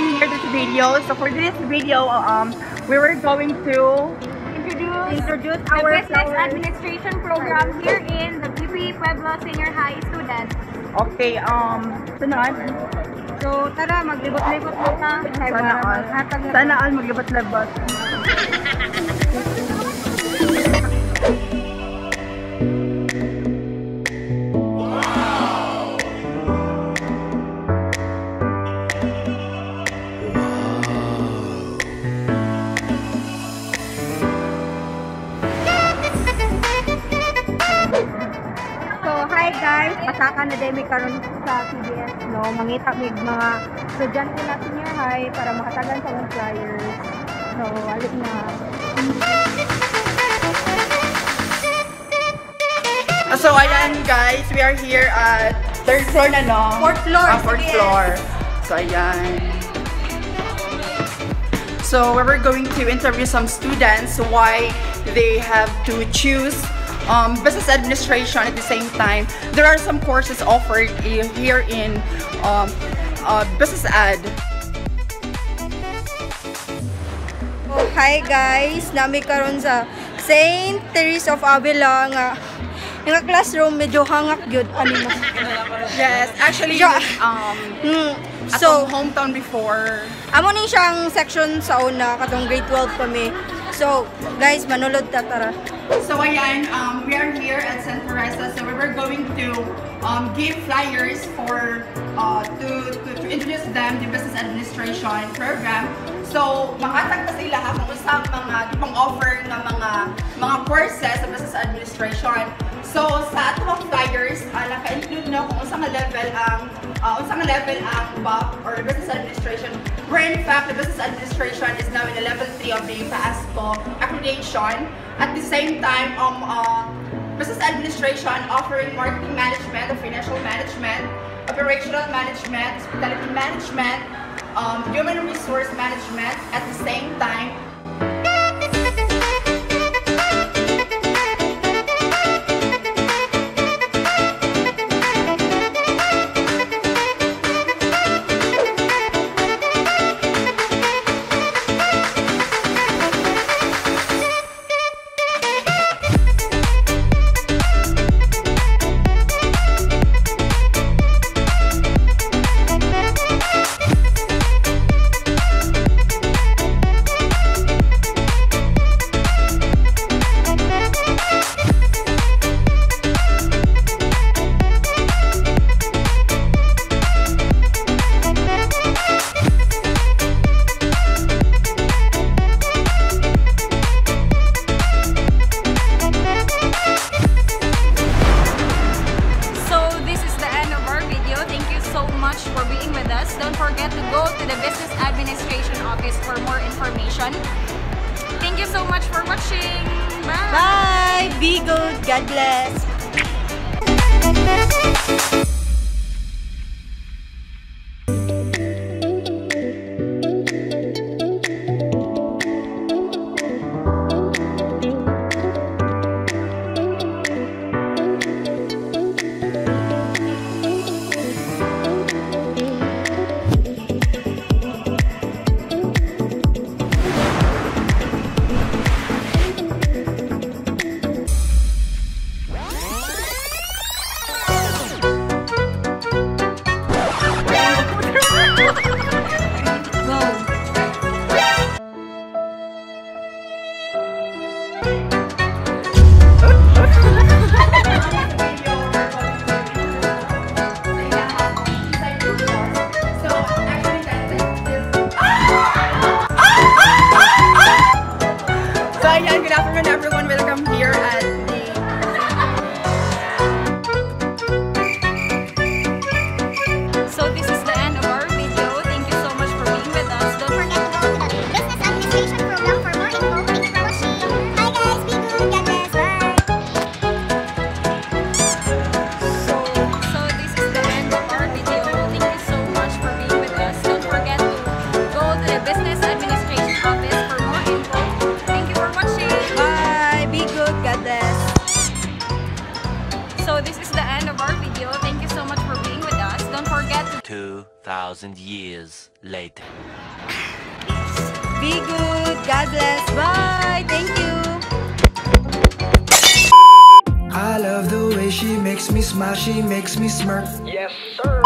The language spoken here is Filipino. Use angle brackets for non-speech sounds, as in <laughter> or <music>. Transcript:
video. So for this video, um, we were going to Introduce introduce the our business flower. administration program here in the PP Pueblo Senior High student. Okay, um, sunod. So tara, maglibot-libot muna. Sana all. Sana all maglabas-labas. <laughs> may karon sa PBS, no? Mangita mig mga estudyante na senior high para makatagan sa mga flyers. So, alik na. So, ayan guys, we are here at third floor na, no? Fourth floor, Ah, fourth yes. floor. So, ayan. So, we were going to interview some students why they have to choose um, business administration at the same time. There are some courses offered here in um, uh, business ad. Oh, hi guys, nami karon sa Saint Teresa of Avila nga nga classroom medyo hangak gyud ani mo. Yes, actually, um, Mm, so, so hometown before amo ning siyang section sa una katong grade 12 kami. So, guys, manulod ta tara. So ayan, um, we are here at St. Teresa. So we were going to um, give flyers for uh, to, to, to introduce them the business administration program. So makatag pa sila kung usang mga ipang offer ng mga mga courses sa business administration. So sa atong flyers, uh, naka-include no kung nga level ang uh, usang nga level ang BOP or business administration. Where in fact, the business administration 3 of the PASCO accreditation. At the same time, um, uh, business administration offering marketing management, financial management, operational management, hospitality management, um, human resource management. At the same time, Don't forget to go to the Business Administration Office for more information. Thank you so much for watching. Bye! Bye. Be good. God bless. 2,000 years later. Be good. God bless. Bye. Thank you. I love the way she makes me smile, she makes me smirk. Yes, sir.